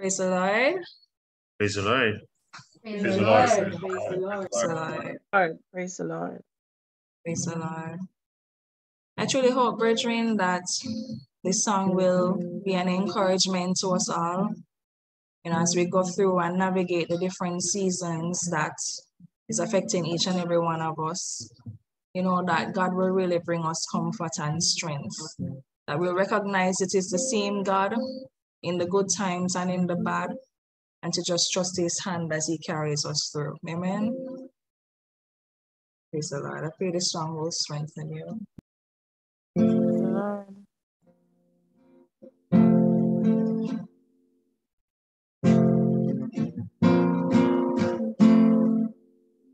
Praise the Lord. Praise the Lord. Praise the the Lord. Lord. Praise the Lord. Praise the Lord. Lord, praise the Lord. Praise the Lord. I truly hope, brethren, that this song will be an encouragement to us all. You know, as we go through and navigate the different seasons that is affecting each and every one of us. You know, that God will really bring us comfort and strength. That we'll recognize it is the same God in the good times and in the bad, and to just trust his hand as he carries us through. Amen. Praise the Lord. I pray this song will strengthen you.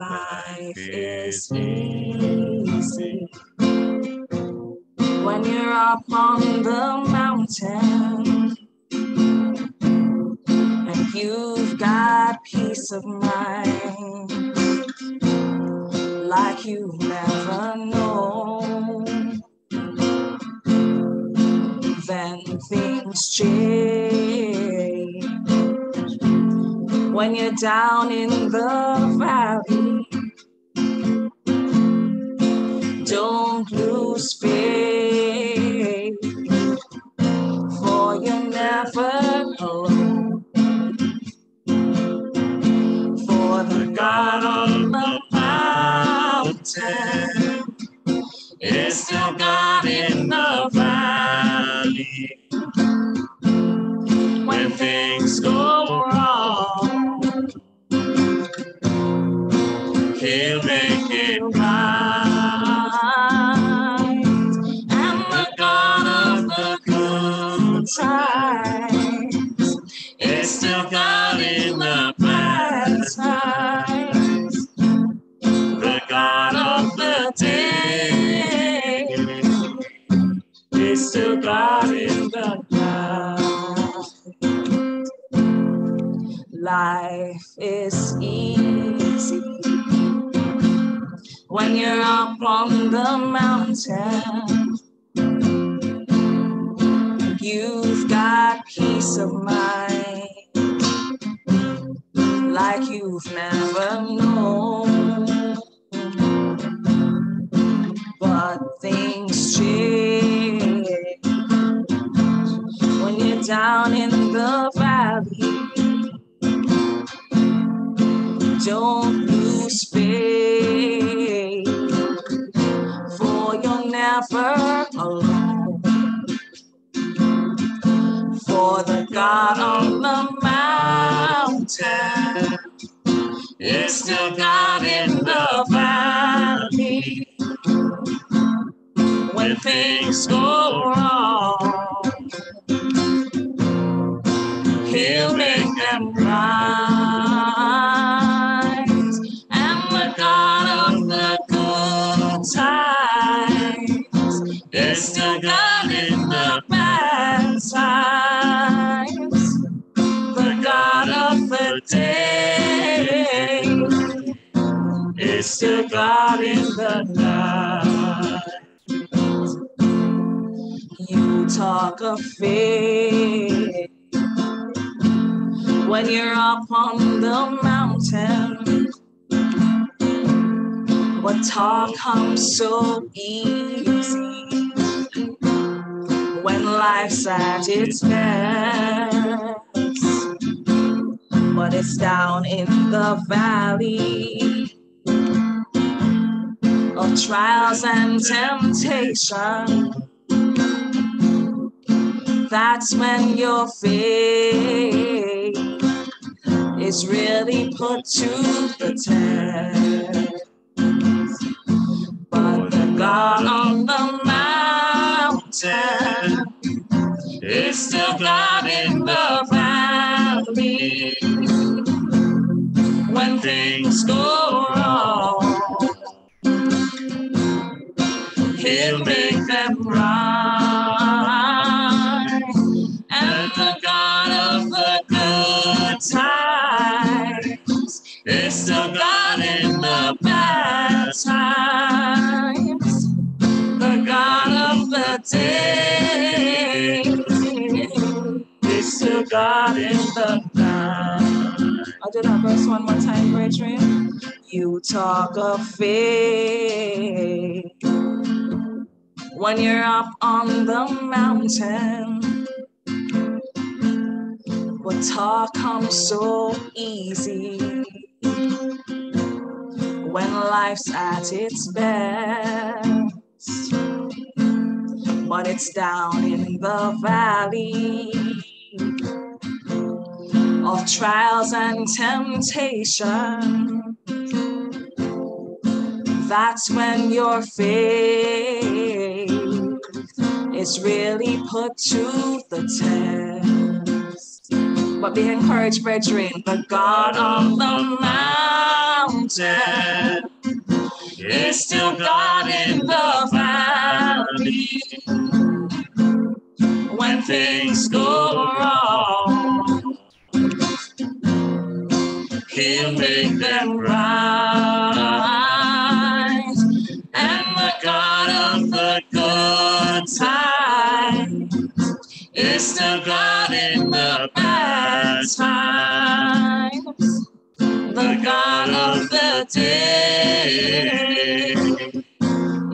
Life is easy when you're up on the mountain you've got peace of mind like you've never known. Then things change when you're down in the valley. Don't lose faith, for you're never Life is easy when you're up on the mountain. You've got peace of mind like you've never known. But things change when you're down in the valley. Don't lose faith, for you're never alone. For the God on the mountain is still God God in the night. You talk of faith when you're up on the mountain. But talk comes so easy when life's at its best. But it's down in the valley trials and temptation. That's when your faith is really put to the test. But the God on the mountain is still God in the valley. When things go He'll make them right. And the God of the good times is still God in the bad times. The God of the day is still God in the night. I'll do that verse one more time, brethren. You talk of faith when you're up on the mountain. But talk comes so easy when life's at its best but it's down in the valley of trials and temptation. That's when your faith is really put to the test. But be encouraged, brethren, the God on the mountain is still God in the valley. When things go wrong, He'll make them right. Is still God in the bad times. The God of the day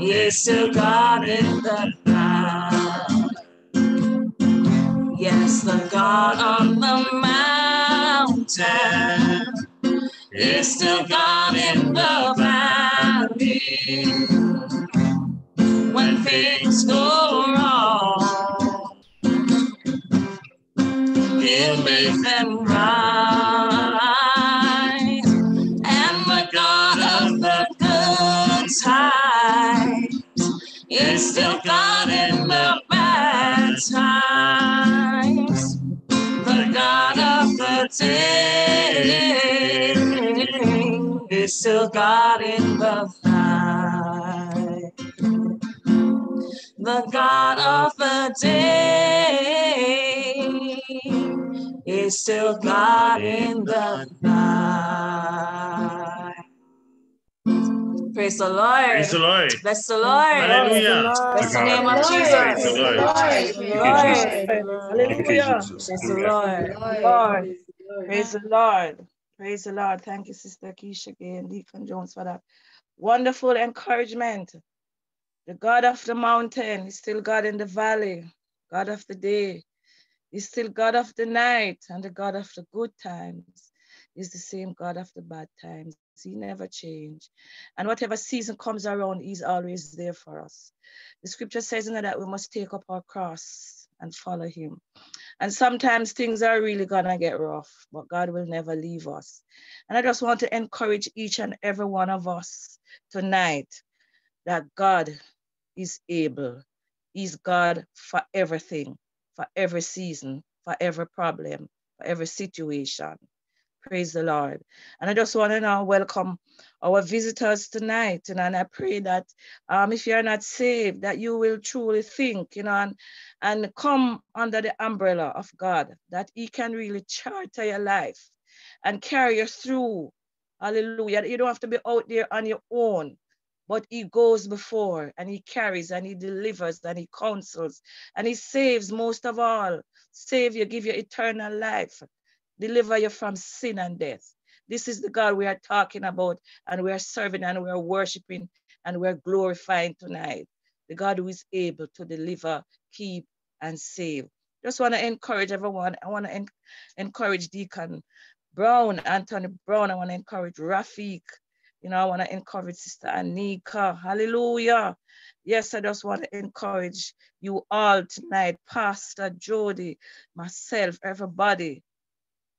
is still God in the night. Yes, the God on the mountain is still God in the valley. When things go wrong, He'll make them right. And the God of the good times is still God in the bad times. The God of the day is still God in the night. The God of the day is still God in the night. Praise the Lord. Praise the Lord. Bless the Lord. Hallelujah. Bless the name God. of Praise Jesus. the Lord. Praise the Lord. Lord. Hallelujah. Bless the Hallelujah. Lord. Lord. Praise the Lord. Praise the Lord. Thank you, Sister Keisha again, Deacon Jones, for that wonderful encouragement. The God of the mountain is still God in the valley, God of the day is still God of the night, and the God of the good times He's the same God of the bad times. He never changed. And whatever season comes around, He's always there for us. The scripture says that we must take up our cross and follow Him. And sometimes things are really gonna get rough, but God will never leave us. And I just want to encourage each and every one of us tonight that God is able. He's God for everything, for every season, for every problem, for every situation. Praise the Lord. And I just want to now welcome our visitors tonight. And I pray that um, if you're not saved, that you will truly think, you know, and, and come under the umbrella of God, that He can really charter your life and carry you through. Hallelujah. You don't have to be out there on your own, but He goes before and He carries and He delivers and He counsels and He saves most of all. Save you, give you eternal life deliver you from sin and death. This is the God we are talking about, and we are serving and we are worshiping and we're glorifying tonight. The God who is able to deliver, keep, and save. Just want to encourage everyone. I want to en- encourage Deacon Brown, Anthony Brown. I want to encourage Rafik. You know, I want to encourage Sister Anika. Hallelujah. Yes, I just want to encourage you all tonight, Pastor Jody, myself, everybody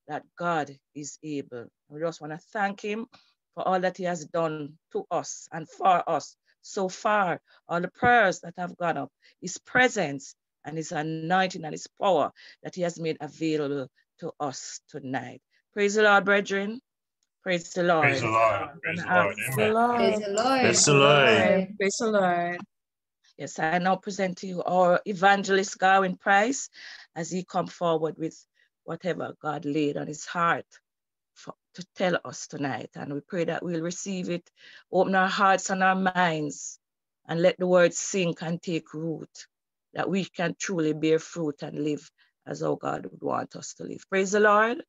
that God is able. We just want to thank Him for all that He has done to us and for us so far. All the prayers that have gone up, His presence and His anointing and His power that He has made available to us tonight. Praise the Lord, brethren. Praise the Lord. Praise the Lord. Praise the Lord. Praise the Lord. Praise the Lord. Praise the Lord. Yes, I now present to you our evangelist Garwin Price as he come forward with whatever God laid on his heart for, to tell us tonight. And we pray that we'll receive it, open our hearts and our minds, and let the word sink and take root, that we can truly bear fruit and live as how God would want us to live. Praise the Lord.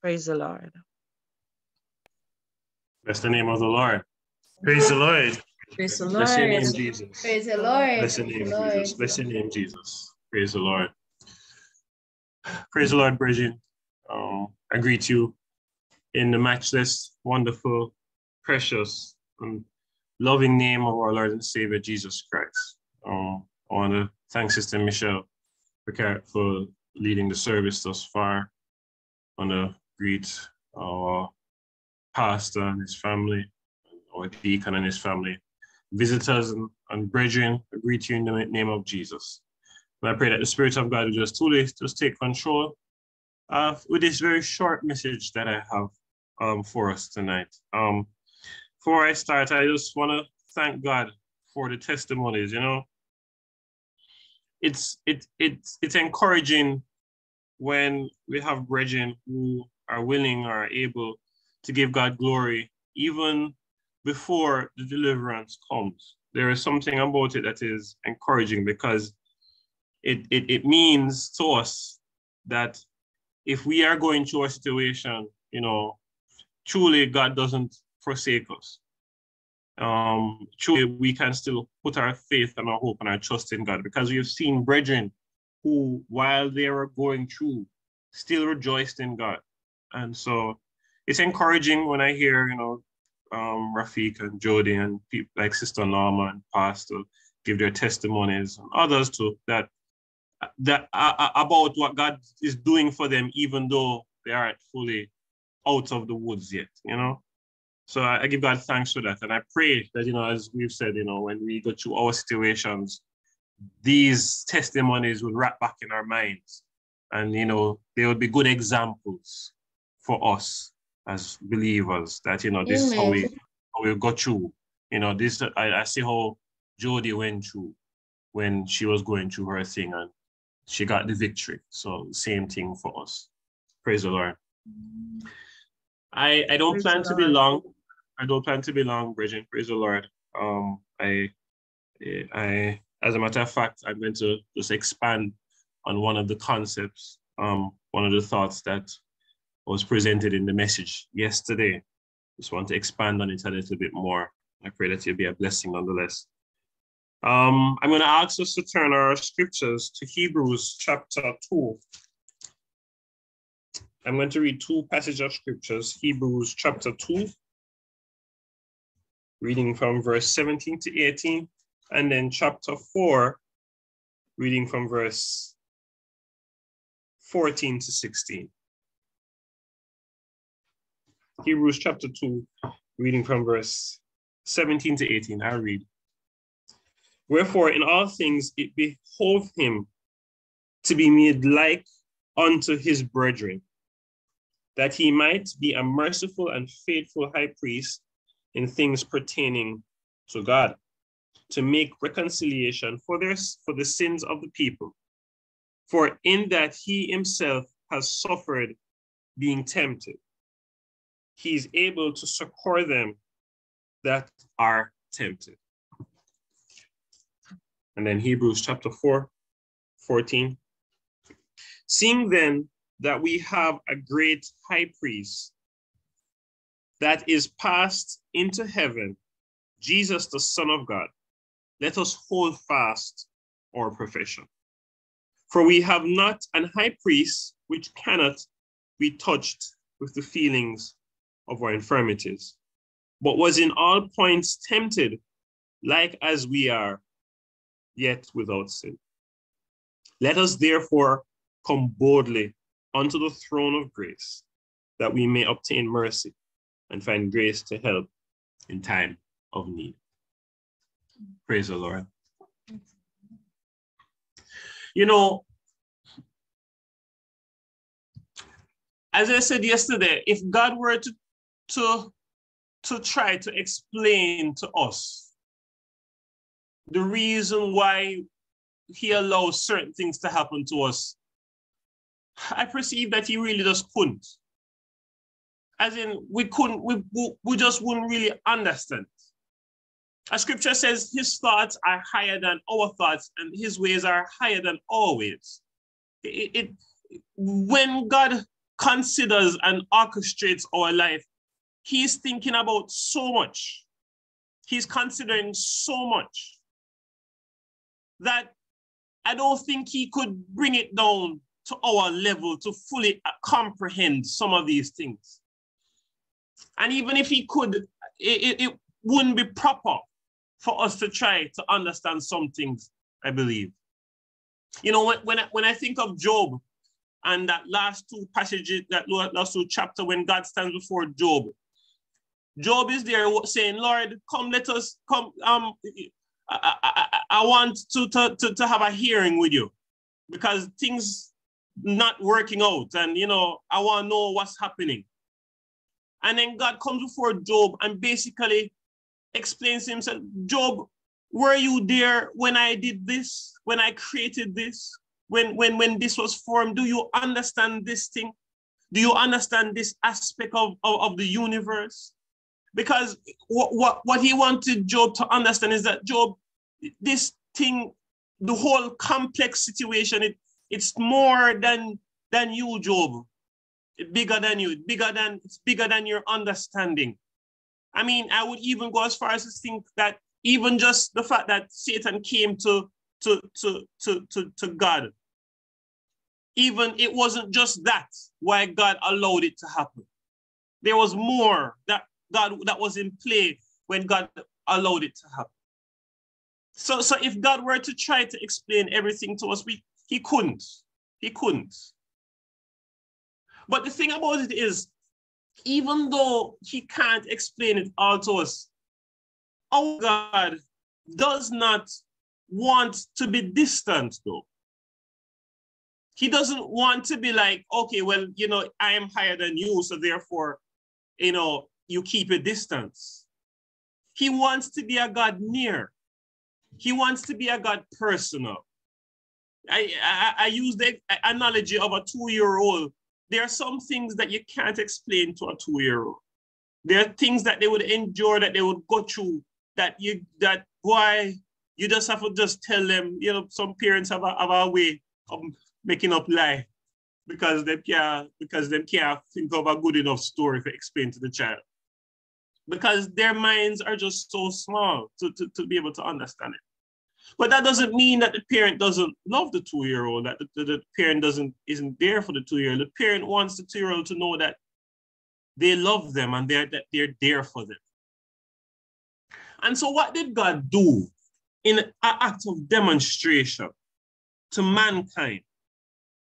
Praise the Lord. Bless the name of the Lord. Praise the Lord. Praise the Lord. Bless your name, Jesus. Praise the Lord. Bless your name, Jesus. Bless your name, Jesus. Praise the Lord. Praise the Lord, Bridget. Um, I greet you in the matchless, wonderful, precious, and loving name of our Lord and Savior Jesus Christ. Um, I want to thank Sister Michelle for, for leading the service thus far. I want to greet our pastor and his family, or deacon and his family, visitors and, and brethren, I greet you in the name of Jesus. And I pray that the Spirit of God will just truly just take control uh, with this very short message that I have um, for us tonight. Um, before I start, I just want to thank God for the testimonies. You know, it's it it's it's encouraging when we have brethren who are willing or are able to give God glory, even before the deliverance comes. There is something about it that is encouraging because it, it, it means to us that if we are going through a situation, you know, truly God doesn't forsake us. Um, truly we can still put our faith and our hope and our trust in God because we've seen brethren who, while they were going through, still rejoiced in God. And so it's encouraging when I hear, you know, um, Rafiq and Jody and people like Sister Norma and Pastor give their testimonies and others too that that uh, uh, about what God is doing for them, even though they aren't fully out of the woods yet, you know. So I, I give God thanks for that, and I pray that you know, as we've said, you know, when we go through our situations, these testimonies will wrap back in our minds, and you know, they will be good examples for us as believers that you know this Amen. is how we how we got through. You know, this I, I see how Jody went through when she was going through her thing and she got the victory. So same thing for us. Praise the Lord. I I don't Praise plan to be long. I don't plan to be long, Bridget. Praise the Lord. Um, I I as a matter of fact, I'm going to just expand on one of the concepts, um, one of the thoughts that was presented in the message yesterday. Just want to expand on it a little bit more. I pray that you'll be a blessing nonetheless. Um, I'm going to ask us to turn our scriptures to Hebrews chapter 2. I'm going to read two passages of scriptures, Hebrews chapter 2, reading from verse 17 to 18, and then chapter 4, reading from verse 14 to 16. Hebrews chapter 2, reading from verse 17 to 18. I read. Wherefore, in all things it behoved him to be made like unto his brethren, that he might be a merciful and faithful high priest in things pertaining to God, to make reconciliation for, their, for the sins of the people. For in that he himself has suffered being tempted, he's able to succor them that are tempted. And then Hebrews chapter 4, 14. Seeing then that we have a great high priest that is passed into heaven, Jesus, the Son of God, let us hold fast our profession. For we have not an high priest which cannot be touched with the feelings of our infirmities, but was in all points tempted, like as we are, yet without sin. Let us therefore come boldly unto the throne of grace, that we may obtain mercy and find grace to help in time of need. Praise the Lord. You know, as I said yesterday, if God were to to, to try to explain to us the reason why he allows certain things to happen to us, I perceive that he really just couldn't. As in, we couldn't, we, we just wouldn't really understand. As scripture says, his thoughts are higher than our thoughts, and his ways are higher than our ways. It, it, when God considers and orchestrates our life, He's thinking about so much. He's considering so much that I don't think He could bring it down to our level to fully comprehend some of these things. And even if He could, it, it, it wouldn't be proper for us to try to understand some things, I believe. You know, when, when, I, when I think of Job and that last two passages, that last two chapter when God stands before Job, Job is there saying, Lord, come, let us come. Um, I, I, I want to, to, to, have a hearing with you because things not working out and, you know, I want to know what's happening. And then God comes before Job and basically explains himself, Job, were you there when I did this, when I created this, when, when, when this was formed? Do you understand this thing? Do you understand this aspect of, of, of the universe? Because what, what, what he wanted Job to understand is that Job, this thing, the whole complex situation, it, it's more than, than you, Job. It's bigger than you, bigger than, it's bigger than your understanding. I mean, I would even go as far as to think that even just the fact that Satan came to, to, to, to, to, to God, even it wasn't just that why God allowed it to happen. There was more that God that was in play when God allowed it to happen. So, so if God were to try to explain everything to us, we, he couldn't. He couldn't. But the thing about it is, even though he can't explain it all to us, our God does not want to be distant though. He doesn't want to be like, okay, well, you know, I am higher than you, so therefore, you know, you keep a distance. He wants to be a God near. He wants to be a God personal. I, I, I use the analogy of a two-year-old there are some things that you can't explain to a two-year-old. There are things that they would endure, that they would go through, that you that why you just have to just tell them, you know, some parents have a, have a way of making up lie because they can't because they can't think of a good enough story to explain to the child. Because their minds are just so small to, to, to be able to understand it. But that doesn't mean that the parent doesn't love the two-year-old, that the, the, parent doesn't isn't there for the two-year-old. The parent wants the two-year-old to know that they love them and they're that they're there for them. And so what did God do in an act of demonstration to mankind,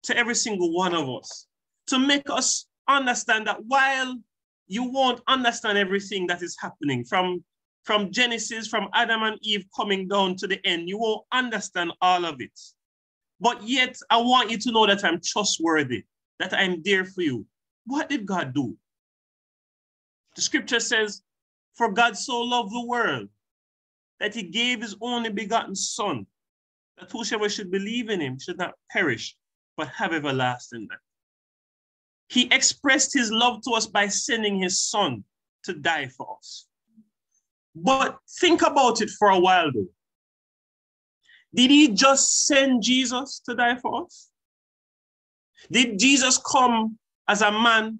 to every single one of us, to make us understand that while you won't understand everything that is happening from from Genesis, from Adam and Eve coming down to the end. You won't understand all of it. But yet, I want you to know that I'm trustworthy, that I'm there for you. What did God do? The scripture says, For God so loved the world that he gave his only begotten Son, that whosoever should believe in him should not perish, but have everlasting life. He expressed his love to us by sending his Son to die for us. But think about it for a while though. Did he just send Jesus to die for us? Did Jesus come as a man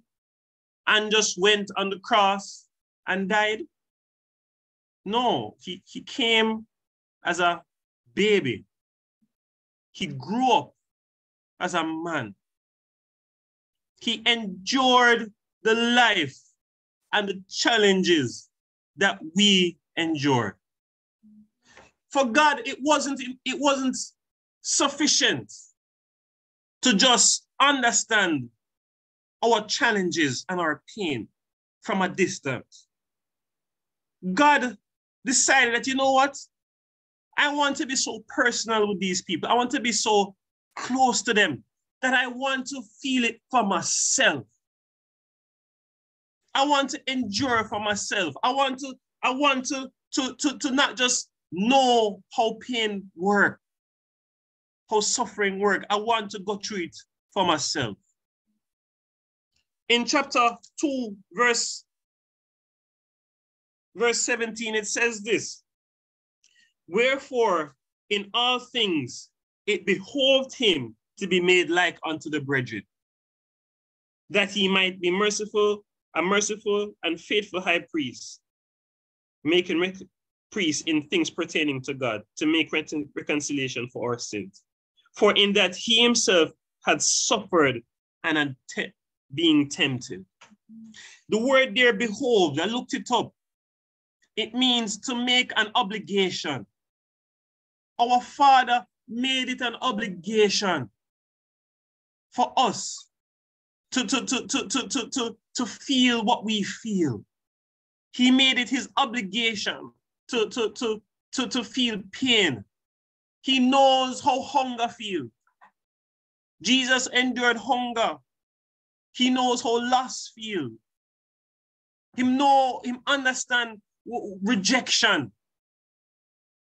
and just went on the cross and died? No, he, he came as a baby. He grew up as a man. He endured the life and the challenges that we endure. For God, it wasn't, it wasn't sufficient to just understand our challenges and our pain from a distance. God decided that, you know what? I want to be so personal with these people. I want to be so close to them that I want to feel it for myself. I want to endure for myself. I want to, I want to, to, to, to not just know how pain work, how suffering work. I want to go through it for myself. In chapter 2, verse, verse 17, it says this, Wherefore in all things it behoved him to be made like unto the brethren, that he might be merciful, a merciful and faithful high priest, making rec- priest in things pertaining to God, to make reconciliation for our sins. For in that he himself had suffered and had te- being tempted. The word there, behold, I looked it up. It means to make an obligation. Our Father made it an obligation for us to, to, to, to, to, to, to, feel what we feel. He made it his obligation to, to, to, to, to feel pain. He knows how hunger feels. Jesus endured hunger. He knows how loss feels. Him know, him understand rejection.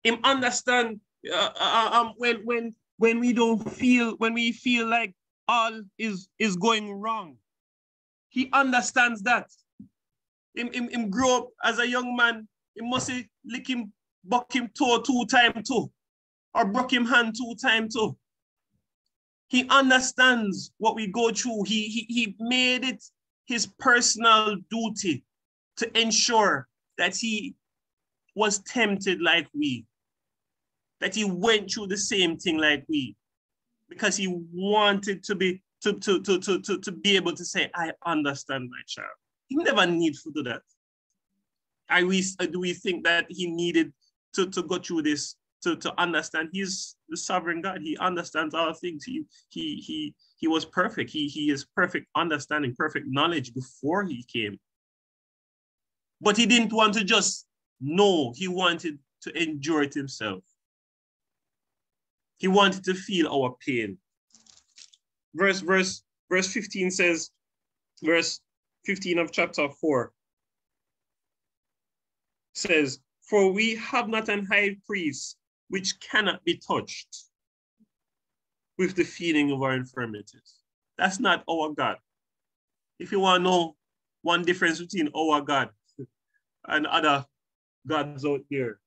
Him understand uh, uh, um, when when when we don't feel when we feel like all is is going wrong. He understands that. Him, him, him grow up as a young man, he must lick him, buck him toe two time too, or broke him hand two time too. He understands what we go through. He, he, he made it his personal duty to ensure that he was tempted like we, that he went through the same thing like we, because he wanted to be to, to, to, to, to, to be able to say, I understand my child. He never need to do that. I we do we think that he needed to, to go through this to, to understand he's the sovereign God. He understands all things. He he he he was perfect. He he is perfect understanding, perfect knowledge before he came. But he didn't want to just know, he wanted to endure it himself. He wanted to feel our pain. Verse, verse, verse 15 says, verse 15 of chapter 4 says, For we have not an high priest which cannot be touched with the feeling of our infirmities. That's not our God. If you want to know one difference between our God and other gods out there,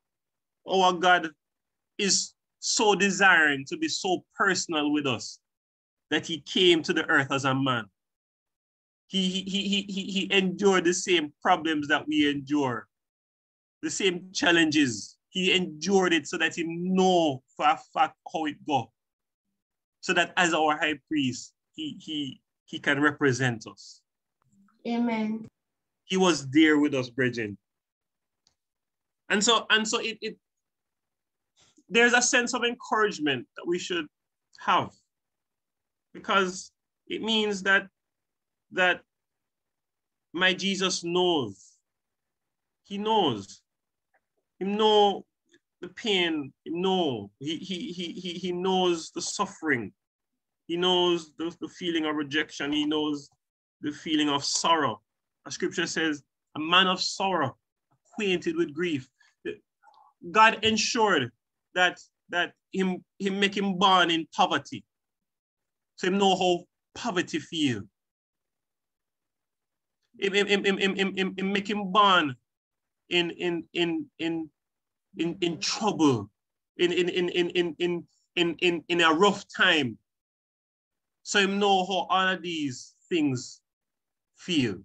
our God is so desiring to be so personal with us that he came to the earth as a man. He, he, he, he, he endured the same problems that we endure, the same challenges. He endured it so that he know for a fact how it go. So that as our high priest, he, he, he can represent us. Amen. He was there with us, Bridget. And so, and so it, it there's a sense of encouragement that we should have because it means that that my Jesus knows. He knows. He know the pain. He know. He he he he he knows the suffering. He knows the, the feeling of rejection. He knows the feeling of sorrow. A scripture says, a man of sorrow, acquainted with grief. God ensured that that him him make him born in poverty. So him know how poverty feel. Him, him, him, him, him, him, him make him born in in in in in, in trouble, in in in in in in in in in a rough time. So him know how all of these things feel.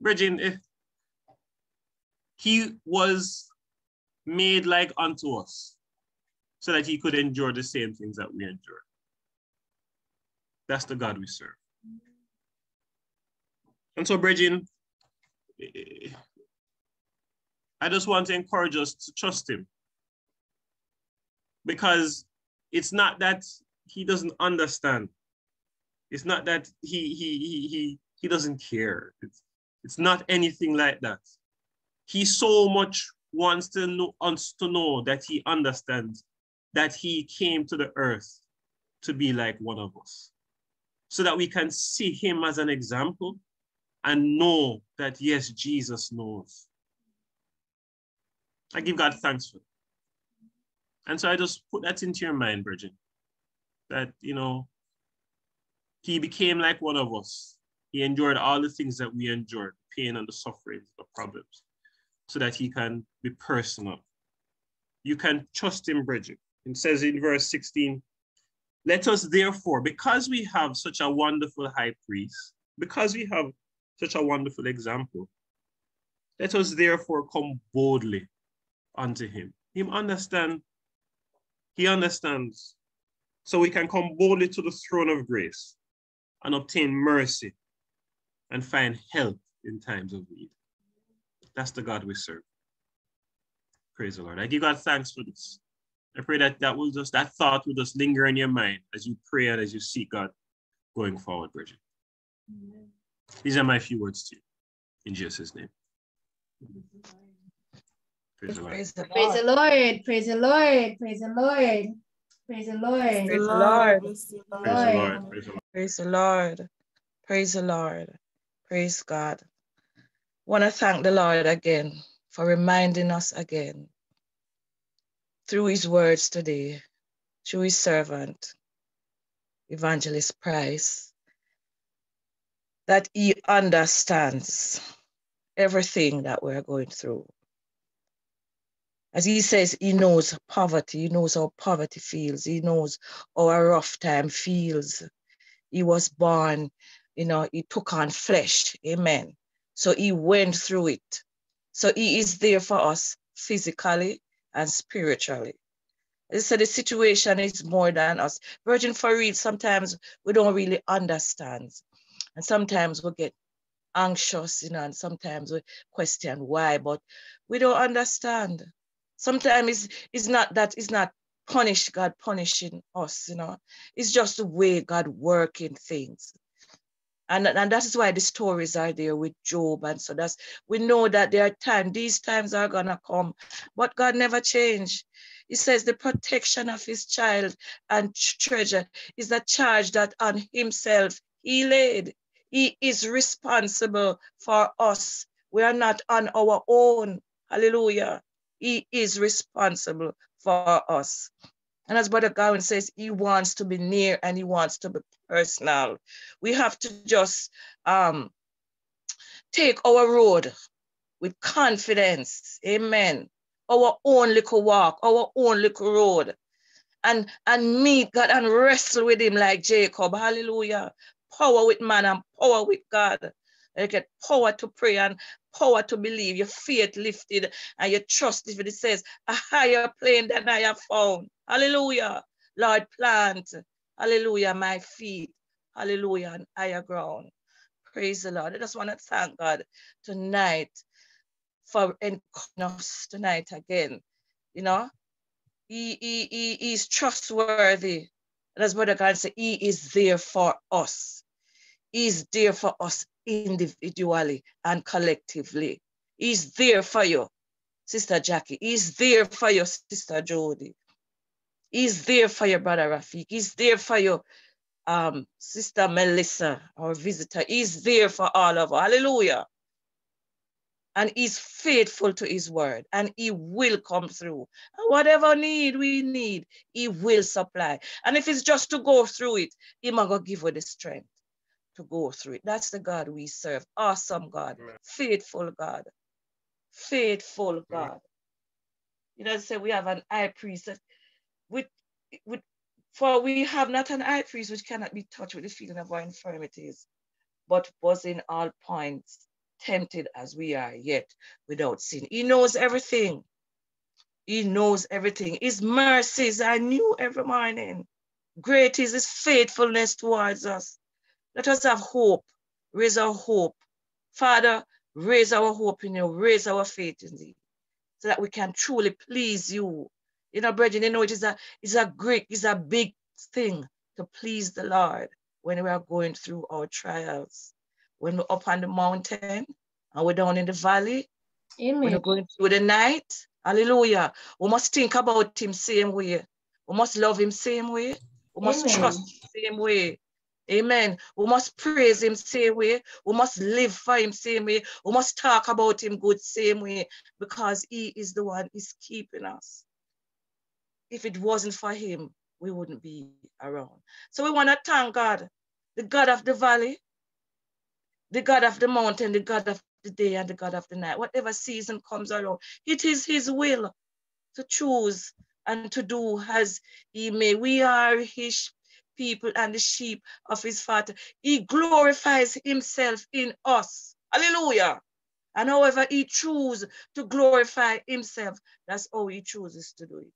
Bridget, he was made like unto us so that he could endure the same things that we endure. That's the God we serve. And so, Bridget, I just want to encourage us to trust him because it's not that he doesn't understand. It's not that he he he he, he doesn't care. It's, it's not anything like that. He so much wants to know, wants to know that he understands that he came to the earth to be like one of us so that we can see him as an example and know that yes, Jesus knows. I give God thanks for it. And so I just put that into your mind, Bridget, that, you know, he became like one of us. He endured all the things that we endured, pain and the suffering, the problems so that he can be personal. You can trust him, Bridget. It says in verse 16, Let us therefore, because we have such a wonderful high priest, because we have such a wonderful example, let us therefore come boldly unto him. Him understand, he understands. So we can come boldly to the throne of grace and obtain mercy and find help in times of need. That's the God we serve. Praise the Lord. I give God thanks for this. I pray that that will just that thought will just linger in your mind as you pray and as you seek God going forward, Bridget. Amen. These are my few words to you in Jesus' name. Praise the Lord. Praise the Lord. Praise the Lord. Praise the Lord. Praise the Lord. Praise the Lord. Praise the Lord. Praise the Lord. Praise the Lord. Praise God. Want to thank the Lord again for reminding us again through his words today, through his servant, Evangelist Price, that he understands everything that we're going through. As he says, he knows poverty, he knows how poverty feels, he knows how a rough time feels. He was born, you know, he took on flesh, amen. So he went through it. So he is there for us physically and spiritually. So the situation is more than us. Virgin for real, sometimes we don't really understand. And sometimes we get anxious, you know, and sometimes we question why, but we don't understand. Sometimes it's, it's not that it's not punish God punishing us, you know. It's just the way God working things. And, and that is why the stories are there with Job. And so that's we know that there are times, these times are gonna come, but God never changed. He says the protection of his child and treasure is a charge that on himself he laid. He is responsible for us. We are not on our own. Hallelujah. He is responsible for us. And as Brother Gowan says, he wants to be near and he wants to be personal. We have to just um, take our road with confidence. Amen. Our own little walk, our own little road. And, and meet God and wrestle with him like Jacob. Hallelujah. Power with man and power with God. You get power to pray and power to believe. Your faith lifted and your trust lifted. It says, a higher plane than I have found. Hallelujah. Lord, plant Hallelujah, my feet. Hallelujah, on higher ground. Praise the Lord. I just want to thank God tonight for encouraging us tonight again. You know, he, he, he, he is trustworthy. And as Brother God said, he is there for us. He's there for us individually and collectively. He's there for you, Sister Jackie. He's there for you, Sister Jody. He's there for your brother Rafik. He's there for your um, sister Melissa, our visitor. He's there for all of us. Hallelujah. And he's faithful to his word and he will come through. And whatever need we need, he will supply. And if it's just to go through it, he might go give us the strength to go through it. That's the God we serve. Awesome God, Amen. faithful God, faithful God. You know, say we have an high priest that with, with, for we have not an high priest which cannot be touched with the feeling of our infirmities, but was in all points tempted as we are, yet without sin. He knows everything. He knows everything. His mercies are new every morning. Great is his faithfulness towards us. Let us have hope. Raise our hope. Father, raise our hope in you. Raise our faith in thee so that we can truly please you you know, brethren, you know, it is a, it's a great, it's a big thing to please the Lord when we are going through our trials. When we're up on the mountain and we're down in the valley, Amen. when we're going through the night, hallelujah, we must think about him same way. We must love him same way. We must Amen. trust him same way. Amen. We must praise him same way. We must live for him same way. We must talk about him good same way because he is the one is keeping us if it wasn't for him, we wouldn't be around. So we want to thank God, the God of the valley, the God of the mountain, the God of the day and the God of the night. Whatever season comes around, it is his will to choose and to do as he may. We are his, people and the sheep of his father. He glorifies himself in us. Hallelujah. And however he chooses to glorify himself, that's how he chooses to do it.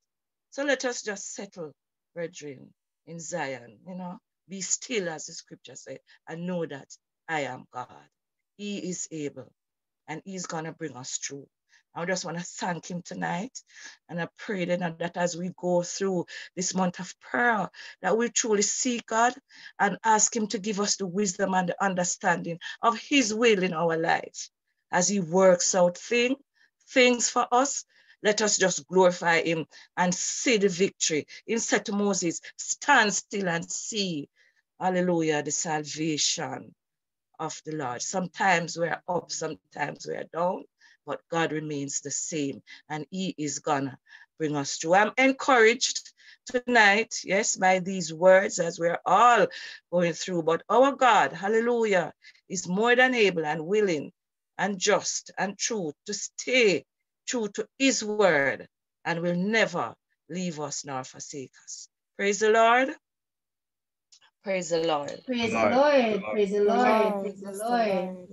So let us just settle, brethren, in Zion, you know, be still as the scripture said, and know that I am God. He is able and he's going to bring us through. I just want to thank him tonight. And I pray that, that as we go through this month of prayer, that we truly seek God and ask him to give us the wisdom and the understanding of his will in our life. As he works out thing, things for us, let us just glorify him and see the victory. He said Moses, stand still and see, hallelujah, the salvation of the Lord. Sometimes we're up, sometimes we're down, but God remains the same and He is gonna bring us through. I'm encouraged tonight, yes, by these words as we're all going through. But our God, hallelujah, is more than able and willing and just and true to stay true to His word and will never leave us nor forsake us. Praise the Lord. Praise the Lord. Praise the Lord. Praise the Lord. Praise the Lord.